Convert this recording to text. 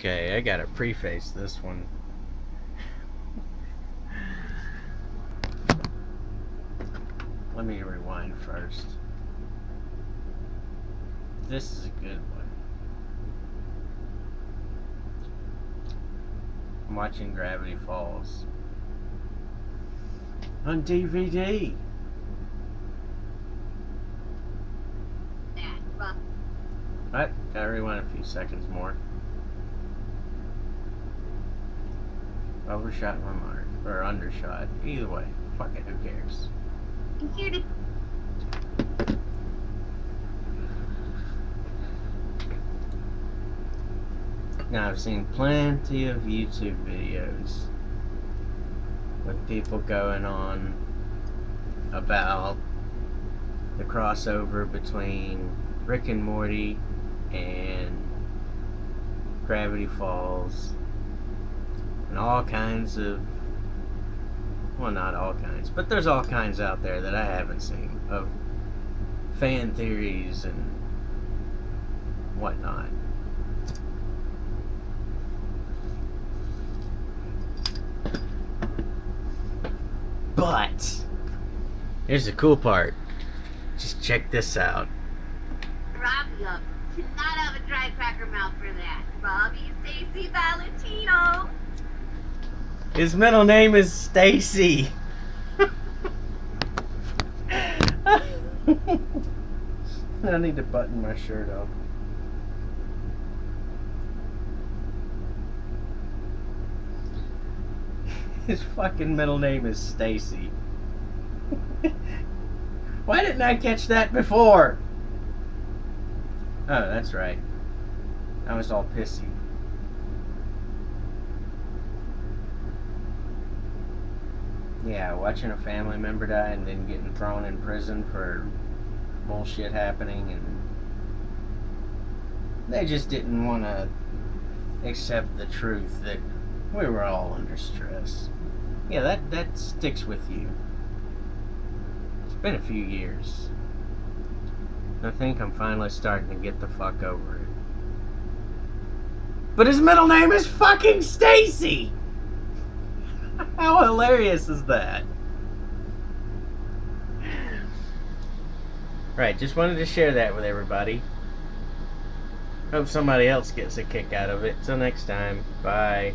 Okay, I gotta preface this one. Let me rewind first. This is a good one. I'm watching Gravity Falls on DVD. Alright, gotta rewind a few seconds more. Overshot my mark. Or undershot. Either way. Fuck it, who cares? Computer. Now, I've seen plenty of YouTube videos with people going on about the crossover between Rick and Morty and Gravity Falls and all kinds of well not all kinds but there's all kinds out there that I haven't seen of fan theories and whatnot but here's the cool part just check this out Robbie up. Cannot have a dry cracker mouth for that. Robbie Stacy Valentino. His middle name is Stacy. I need to button my shirt up. His fucking middle name is Stacy. Why didn't I catch that before? Oh, that's right. I was all pissy. Yeah, watching a family member die and then getting thrown in prison for bullshit happening and they just didn't want to accept the truth that we were all under stress. Yeah, that that sticks with you. It's been a few years. I think I'm finally starting to get the fuck over it. But his middle name is fucking Stacy! How hilarious is that? Right, just wanted to share that with everybody. Hope somebody else gets a kick out of it. Till next time, bye.